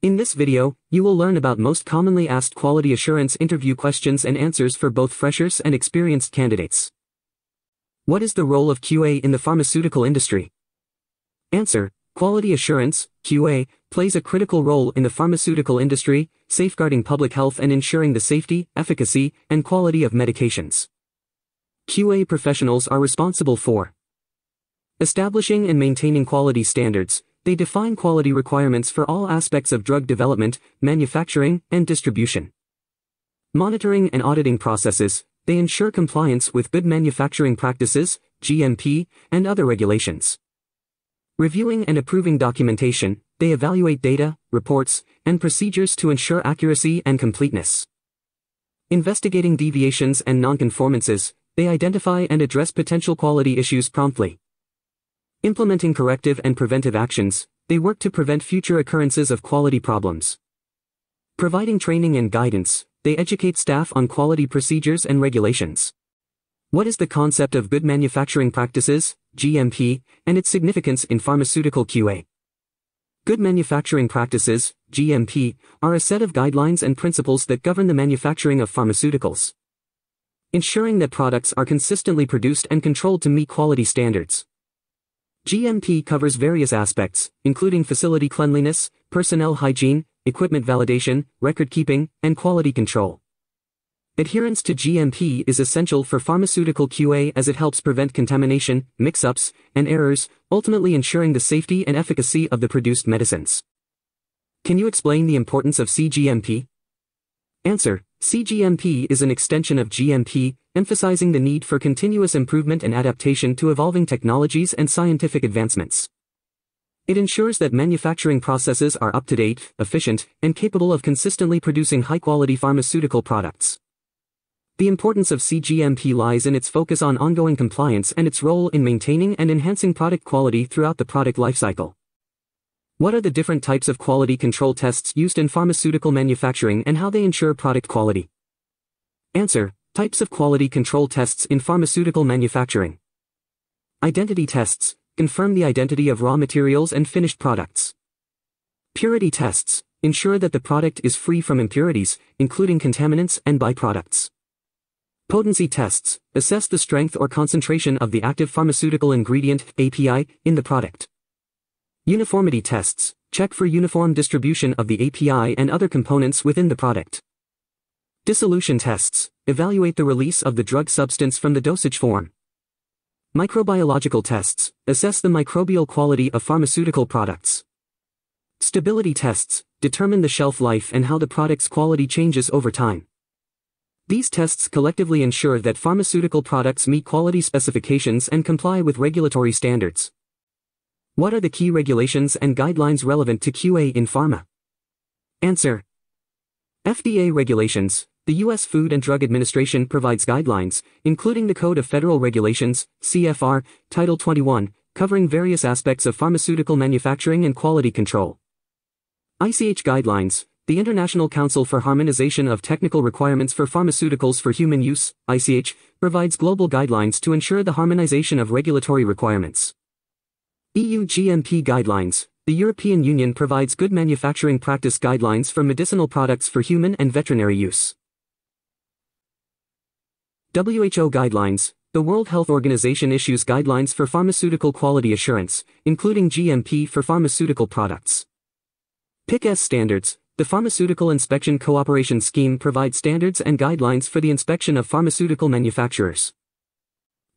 In this video, you will learn about most commonly asked quality assurance interview questions and answers for both freshers and experienced candidates. What is the role of QA in the pharmaceutical industry? Answer, Quality assurance, QA, plays a critical role in the pharmaceutical industry, safeguarding public health and ensuring the safety, efficacy, and quality of medications. QA professionals are responsible for establishing and maintaining quality standards, they define quality requirements for all aspects of drug development, manufacturing, and distribution. Monitoring and auditing processes, they ensure compliance with good manufacturing practices, GMP, and other regulations. Reviewing and approving documentation, they evaluate data, reports, and procedures to ensure accuracy and completeness. Investigating deviations and nonconformances, they identify and address potential quality issues promptly. Implementing corrective and preventive actions, they work to prevent future occurrences of quality problems. Providing training and guidance, they educate staff on quality procedures and regulations. What is the concept of good manufacturing practices, GMP, and its significance in pharmaceutical QA? Good manufacturing practices, GMP, are a set of guidelines and principles that govern the manufacturing of pharmaceuticals. Ensuring that products are consistently produced and controlled to meet quality standards. GMP covers various aspects, including facility cleanliness, personnel hygiene, equipment validation, record keeping, and quality control. Adherence to GMP is essential for pharmaceutical QA as it helps prevent contamination, mix-ups, and errors, ultimately ensuring the safety and efficacy of the produced medicines. Can you explain the importance of CGMP? Answer. CGMP is an extension of GMP, emphasizing the need for continuous improvement and adaptation to evolving technologies and scientific advancements. It ensures that manufacturing processes are up-to-date, efficient, and capable of consistently producing high-quality pharmaceutical products. The importance of CGMP lies in its focus on ongoing compliance and its role in maintaining and enhancing product quality throughout the product lifecycle. What are the different types of quality control tests used in pharmaceutical manufacturing and how they ensure product quality? Answer. Types of quality control tests in pharmaceutical manufacturing. Identity tests confirm the identity of raw materials and finished products. Purity tests ensure that the product is free from impurities, including contaminants and byproducts. Potency tests assess the strength or concentration of the active pharmaceutical ingredient, API, in the product. Uniformity tests check for uniform distribution of the API and other components within the product. Dissolution tests evaluate the release of the drug substance from the dosage form. Microbiological tests assess the microbial quality of pharmaceutical products. Stability tests determine the shelf life and how the product's quality changes over time. These tests collectively ensure that pharmaceutical products meet quality specifications and comply with regulatory standards. What are the key regulations and guidelines relevant to QA in pharma? Answer. FDA regulations. The U.S. Food and Drug Administration provides guidelines, including the Code of Federal Regulations, CFR, Title 21, covering various aspects of pharmaceutical manufacturing and quality control. ICH Guidelines, the International Council for Harmonization of Technical Requirements for Pharmaceuticals for Human Use, ICH, provides global guidelines to ensure the harmonization of regulatory requirements. EU GMP Guidelines The European Union provides good manufacturing practice guidelines for medicinal products for human and veterinary use. WHO Guidelines The World Health Organization issues guidelines for pharmaceutical quality assurance, including GMP for pharmaceutical products. PIC-S Standards The Pharmaceutical Inspection Cooperation Scheme provides standards and guidelines for the inspection of pharmaceutical manufacturers.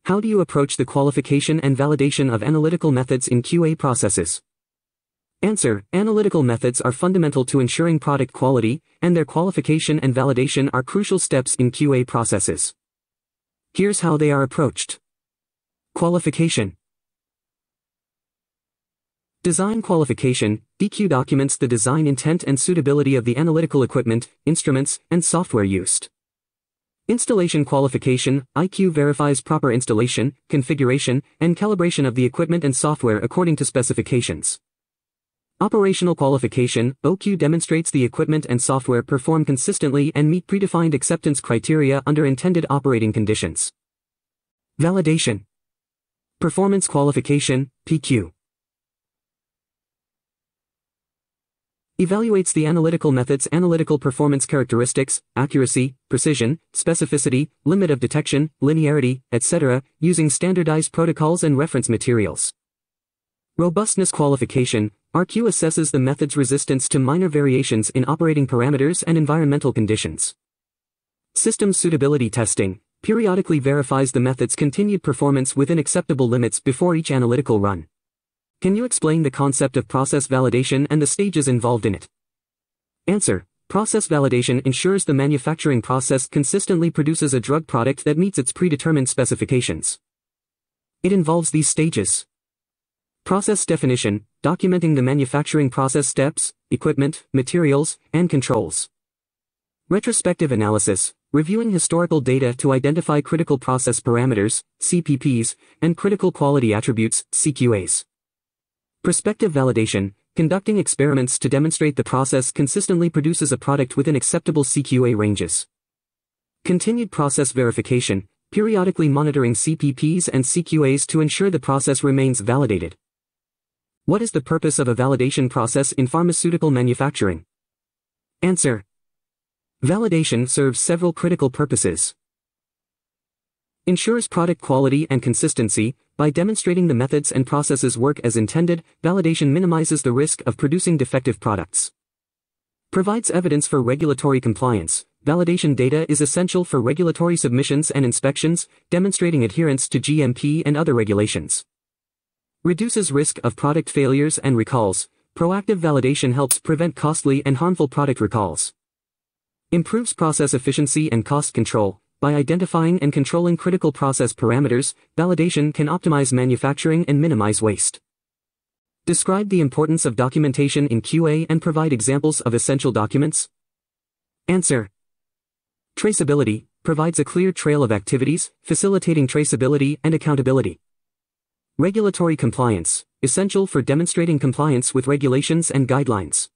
How do you approach the qualification and validation of analytical methods in QA processes? Answer. Analytical methods are fundamental to ensuring product quality, and their qualification and validation are crucial steps in QA processes. Here's how they are approached. Qualification. Design qualification, DQ documents the design intent and suitability of the analytical equipment, instruments, and software used. Installation qualification, IQ verifies proper installation, configuration, and calibration of the equipment and software according to specifications. Operational qualification, OQ demonstrates the equipment and software perform consistently and meet predefined acceptance criteria under intended operating conditions. Validation. Performance qualification, PQ. Evaluates the analytical method's analytical performance characteristics, accuracy, precision, specificity, limit of detection, linearity, etc., using standardized protocols and reference materials. Robustness qualification, RQ assesses the method's resistance to minor variations in operating parameters and environmental conditions. System suitability testing, periodically verifies the method's continued performance within acceptable limits before each analytical run. Can you explain the concept of process validation and the stages involved in it? Answer. Process validation ensures the manufacturing process consistently produces a drug product that meets its predetermined specifications. It involves these stages. Process definition, documenting the manufacturing process steps, equipment, materials, and controls. Retrospective analysis, reviewing historical data to identify critical process parameters, CPPs, and critical quality attributes, CQAs. Prospective validation, conducting experiments to demonstrate the process consistently produces a product within acceptable CQA ranges. Continued process verification, periodically monitoring CPPs and CQAs to ensure the process remains validated. What is the purpose of a validation process in pharmaceutical manufacturing? Answer. Validation serves several critical purposes. Ensures product quality and consistency, by demonstrating the methods and processes work as intended, validation minimizes the risk of producing defective products. Provides evidence for regulatory compliance. Validation data is essential for regulatory submissions and inspections, demonstrating adherence to GMP and other regulations. Reduces risk of product failures and recalls. Proactive validation helps prevent costly and harmful product recalls. Improves process efficiency and cost control. By identifying and controlling critical process parameters, validation can optimize manufacturing and minimize waste. Describe the importance of documentation in QA and provide examples of essential documents. Answer. Traceability provides a clear trail of activities, facilitating traceability and accountability. Regulatory compliance, essential for demonstrating compliance with regulations and guidelines.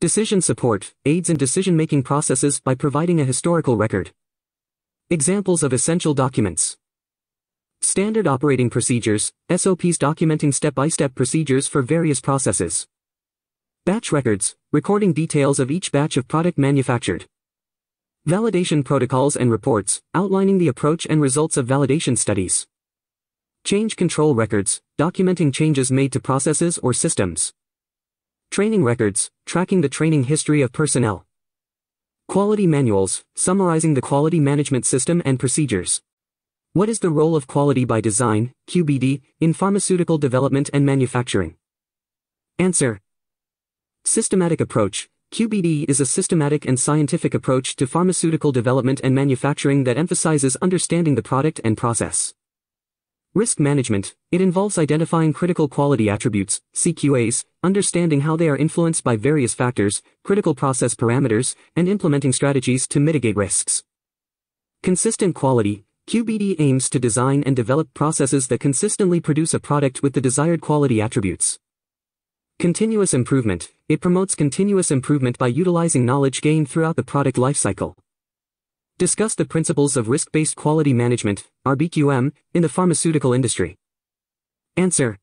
Decision support aids in decision-making processes by providing a historical record. Examples of essential documents. Standard operating procedures, SOPs documenting step-by-step procedures for various processes. Batch records, recording details of each batch of product manufactured. Validation protocols and reports, outlining the approach and results of validation studies. Change control records, documenting changes made to processes or systems. Training records, tracking the training history of personnel. Quality manuals, summarizing the quality management system and procedures. What is the role of quality by design, QBD, in pharmaceutical development and manufacturing? Answer. Systematic approach. QBD is a systematic and scientific approach to pharmaceutical development and manufacturing that emphasizes understanding the product and process. Risk management, it involves identifying critical quality attributes, CQAs, understanding how they are influenced by various factors, critical process parameters, and implementing strategies to mitigate risks. Consistent quality, QBD aims to design and develop processes that consistently produce a product with the desired quality attributes. Continuous improvement, it promotes continuous improvement by utilizing knowledge gained throughout the product lifecycle. Discuss the principles of risk-based quality management, RBQM, in the pharmaceutical industry. Answer.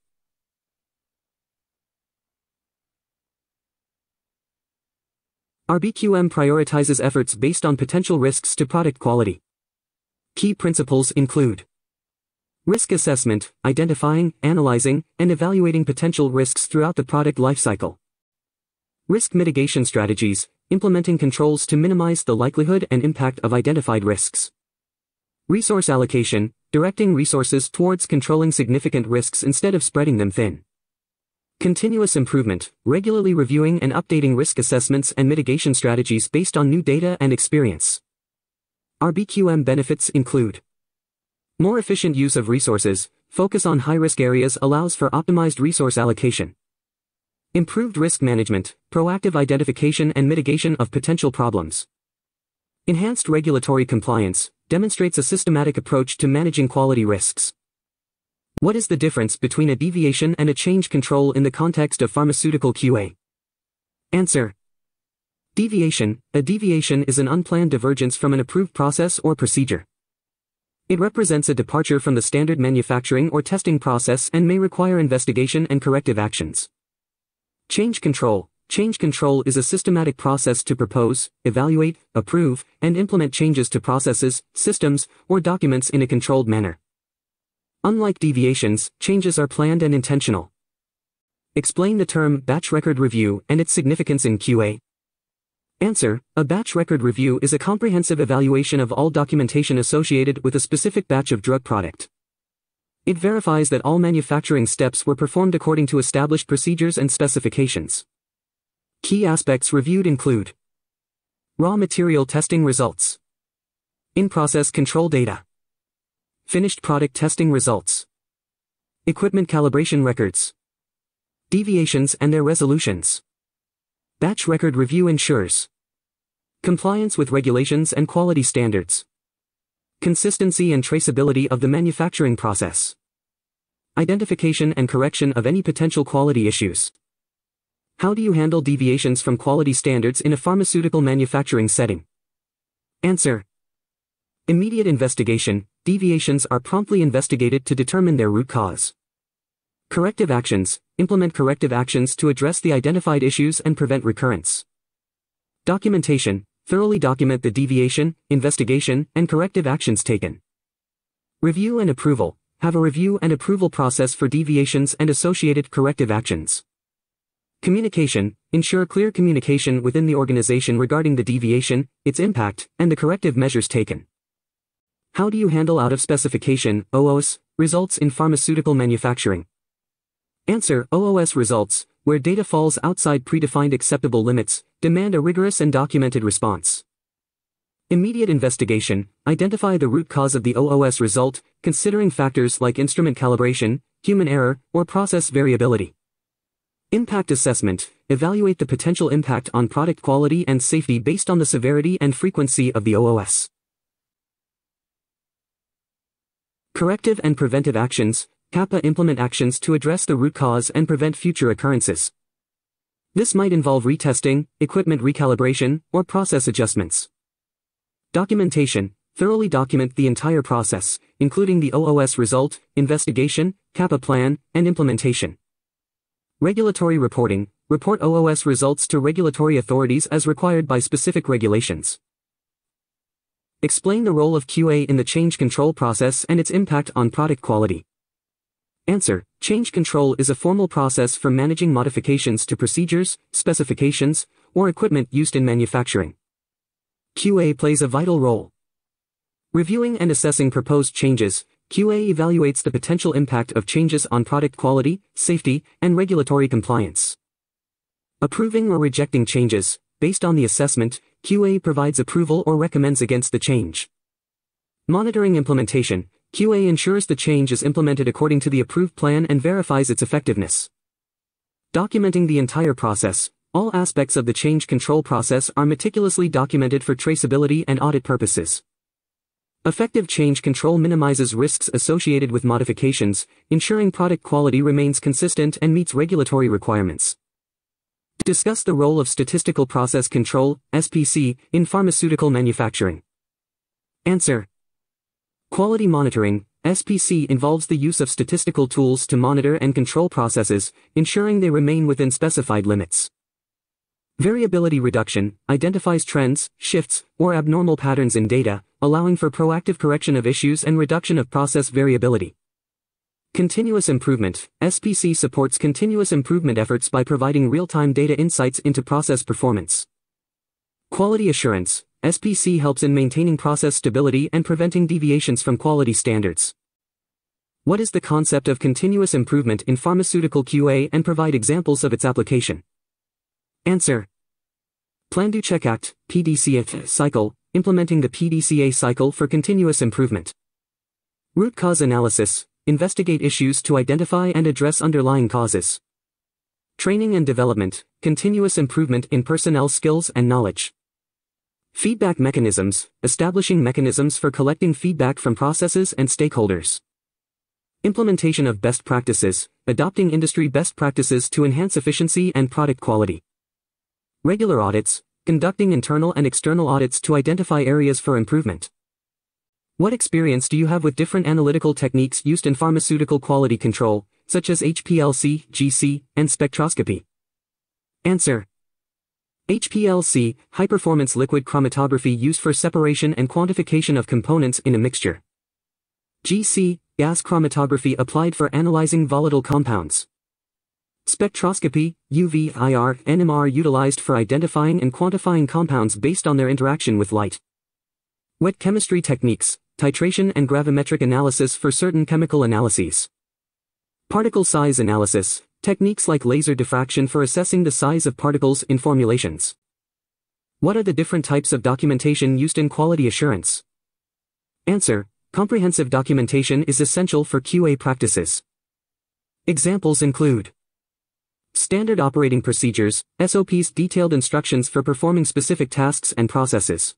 RBQM prioritizes efforts based on potential risks to product quality. Key principles include Risk assessment, identifying, analyzing, and evaluating potential risks throughout the product lifecycle. Risk mitigation strategies, implementing controls to minimize the likelihood and impact of identified risks. Resource allocation, directing resources towards controlling significant risks instead of spreading them thin. Continuous improvement, regularly reviewing and updating risk assessments and mitigation strategies based on new data and experience. RBQM benefits include more efficient use of resources, focus on high-risk areas allows for optimized resource allocation. Improved risk management, proactive identification and mitigation of potential problems. Enhanced regulatory compliance, demonstrates a systematic approach to managing quality risks. What is the difference between a deviation and a change control in the context of pharmaceutical QA? Answer. Deviation, a deviation is an unplanned divergence from an approved process or procedure. It represents a departure from the standard manufacturing or testing process and may require investigation and corrective actions. Change control, change control is a systematic process to propose, evaluate, approve, and implement changes to processes, systems, or documents in a controlled manner. Unlike deviations, changes are planned and intentional. Explain the term batch record review and its significance in QA. Answer, a batch record review is a comprehensive evaluation of all documentation associated with a specific batch of drug product. It verifies that all manufacturing steps were performed according to established procedures and specifications. Key aspects reviewed include Raw material testing results. In-process control data. Finished product testing results. Equipment calibration records. Deviations and their resolutions. Batch record review ensures compliance with regulations and quality standards. Consistency and traceability of the manufacturing process. Identification and correction of any potential quality issues. How do you handle deviations from quality standards in a pharmaceutical manufacturing setting? Answer. Immediate investigation, deviations are promptly investigated to determine their root cause. Corrective actions, implement corrective actions to address the identified issues and prevent recurrence. Documentation, thoroughly document the deviation, investigation, and corrective actions taken. Review and approval, have a review and approval process for deviations and associated corrective actions. Communication, ensure clear communication within the organization regarding the deviation, its impact, and the corrective measures taken. How do you handle out of specification, OOS, results in pharmaceutical manufacturing? Answer, OOS results, where data falls outside predefined acceptable limits, demand a rigorous and documented response. Immediate investigation, identify the root cause of the OOS result, considering factors like instrument calibration, human error, or process variability. Impact assessment, evaluate the potential impact on product quality and safety based on the severity and frequency of the OOS. Corrective and preventive actions, CAPA implement actions to address the root cause and prevent future occurrences. This might involve retesting, equipment recalibration, or process adjustments. Documentation, thoroughly document the entire process, including the OOS result, investigation, CAPA plan, and implementation. Regulatory reporting, report OOS results to regulatory authorities as required by specific regulations. Explain the role of QA in the change control process and its impact on product quality. Answer, change control is a formal process for managing modifications to procedures, specifications, or equipment used in manufacturing. QA plays a vital role. Reviewing and assessing proposed changes, QA evaluates the potential impact of changes on product quality, safety, and regulatory compliance. Approving or rejecting changes, based on the assessment, QA provides approval or recommends against the change. Monitoring implementation, QA ensures the change is implemented according to the approved plan and verifies its effectiveness. Documenting the entire process, all aspects of the change control process are meticulously documented for traceability and audit purposes. Effective change control minimizes risks associated with modifications, ensuring product quality remains consistent and meets regulatory requirements. Discuss the role of Statistical Process Control, SPC, in pharmaceutical manufacturing. Answer. Quality monitoring, SPC involves the use of statistical tools to monitor and control processes, ensuring they remain within specified limits. Variability reduction identifies trends, shifts, or abnormal patterns in data, allowing for proactive correction of issues and reduction of process variability. Continuous improvement, SPC supports continuous improvement efforts by providing real-time data insights into process performance. Quality assurance, SPC helps in maintaining process stability and preventing deviations from quality standards. What is the concept of continuous improvement in pharmaceutical QA and provide examples of its application? Answer. Plan do Check Act, PDCA cycle, implementing the PDCA cycle for continuous improvement. Root cause analysis, investigate issues to identify and address underlying causes. Training and development, continuous improvement in personnel skills and knowledge. Feedback mechanisms, establishing mechanisms for collecting feedback from processes and stakeholders. Implementation of best practices, adopting industry best practices to enhance efficiency and product quality. Regular audits, conducting internal and external audits to identify areas for improvement. What experience do you have with different analytical techniques used in pharmaceutical quality control, such as HPLC, GC, and spectroscopy? Answer. HPLC, high-performance liquid chromatography used for separation and quantification of components in a mixture. GC, gas chromatography applied for analyzing volatile compounds. Spectroscopy, UV, IR, NMR utilized for identifying and quantifying compounds based on their interaction with light. Wet chemistry techniques, titration and gravimetric analysis for certain chemical analyses. Particle size analysis, techniques like laser diffraction for assessing the size of particles in formulations. What are the different types of documentation used in quality assurance? Answer, comprehensive documentation is essential for QA practices. Examples include Standard operating procedures, SOPs detailed instructions for performing specific tasks and processes.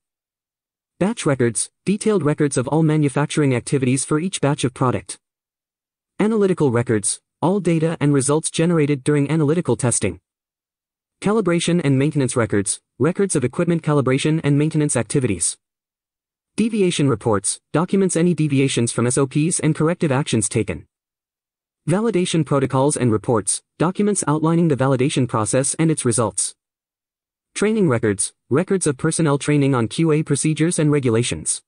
Batch records, detailed records of all manufacturing activities for each batch of product. Analytical records, all data and results generated during analytical testing. Calibration and maintenance records, records of equipment calibration and maintenance activities. Deviation reports, documents any deviations from SOPs and corrective actions taken. Validation protocols and reports, documents outlining the validation process and its results. Training records, records of personnel training on QA procedures and regulations.